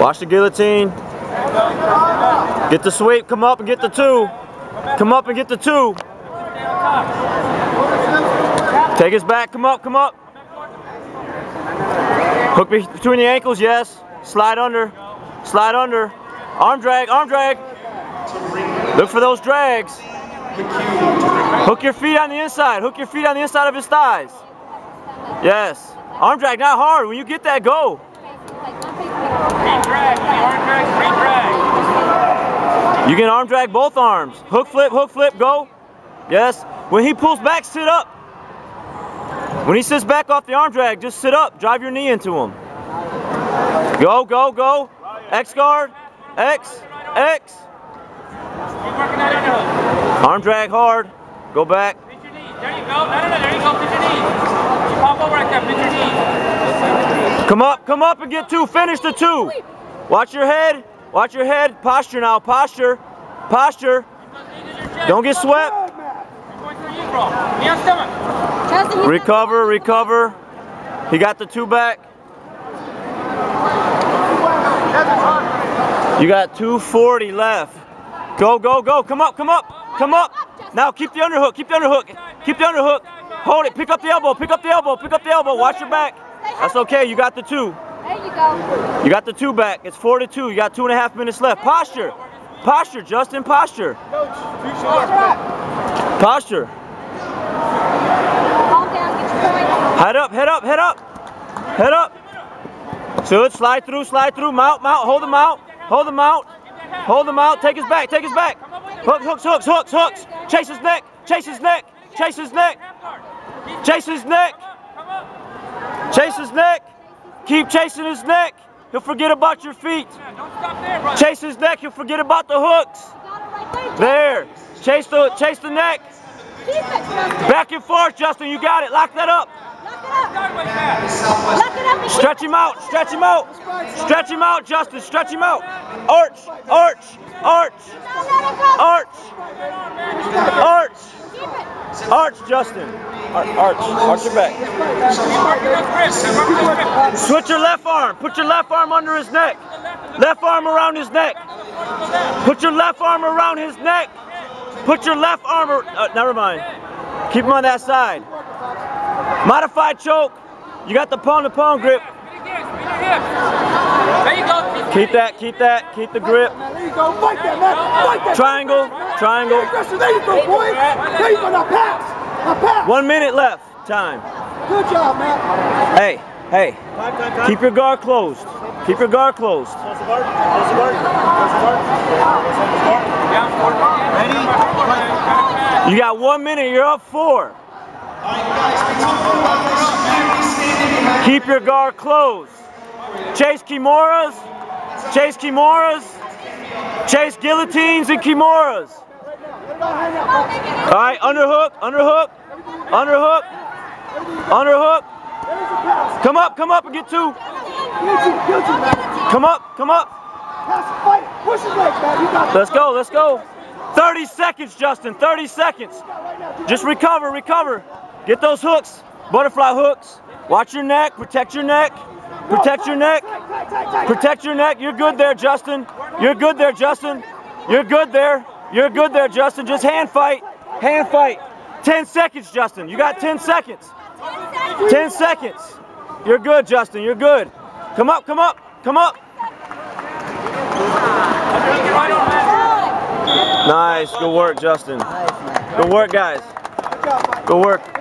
Watch the guillotine. Get the sweep. Come up and get the two. Come up and get the two. Take his back. Come up. Come up. Hook between the ankles. Yes. Slide under. Slide under. Arm drag. Arm drag. Look for those drags. Hook your feet on the inside. Hook your feet on the inside of his thighs. Yes. Arm drag, not hard. When you get that, go. You can arm drag both arms. Hook flip, hook flip, go. Yes. When he pulls back, sit up. When he sits back off the arm drag, just sit up. Drive your knee into him. Go, go, go. X guard. X. X. Arm drag hard. Go back. There you go. No, no, no. There you go. Pitch your knees. You pop over like that. Pitch your knees. Come up, come up and get two. Finish the two. Watch your head. Watch your head. Posture now. Posture. Posture. Don't get swept. Recover, recover. He got the two back. You got 240 left. Go, go, go. Come up, come up, come up. Now keep the underhook, keep the underhook. Keep the underhook. Hold it. Pick up the elbow, pick up the elbow, pick up the elbow. Watch your back. That's okay. You got the two. There you go. You got the two back. It's four to two. You got two and a half minutes left. Posture. Posture, Justin. Posture. Coach. Posture. Calm down. Get your point. Head up, head up, head up. Head up. So Good. Slide through, slide through. Mount, mount. Hold him out. Hold him out. Hold him out. Take his back. Take his back. Hooks, hooks, hooks, hooks, hooks. Chase his neck. Chase his neck. Chase his neck. Chase his neck. Chase his neck. Keep chasing his neck. He'll forget about your feet. Chase his neck. He'll forget about the hooks. There. Chase the chase the neck. Back and forth, Justin. You got it. Lock that up. Stretch him out. Stretch him out. Stretch him out, Justin. Stretch him out. Arch. Arch. Arch. Arch. Arch. Arch, Justin. Arch. Arch. Your back. Switch your left arm. Put your left arm under his neck. Left arm around his neck. Put your left arm around his neck. Put your left arm. ar- Uh, never mind. Keep him on that side. Modified choke. You got the palm to palm grip. There you go. Keep that. Keep that. Keep the grip. There you go. Fight that, man. Fight that. Triangle. Triangle. There you go, boy. There you go. Now pass. One minute left. Time. Good job, man. Hey. Hey. Keep your guard closed. Keep your guard closed. You got one minute. You're up four. Keep your guard closed. Chase Kimuras. Chase Kimuras. Chase guillotines and Kimuras. All right, underhook, underhook, underhook, underhook. Come up, come up and get two. Come up, come up. Let's go, let's go. 30 seconds, Justin, 30 seconds. Just recover, recover. Get those hooks, butterfly hooks. Watch your neck, protect your neck, protect your neck, protect your neck. You're good there, Justin. You're good there, Justin. You're good there. You're good there, Justin. Just hand fight, hand fight. 10 seconds, Justin. You got 10 seconds. 10 seconds. You're good, Justin. You're good. Come up, come up, come up. Nice. Good work, Justin. Good work, guys. Good work.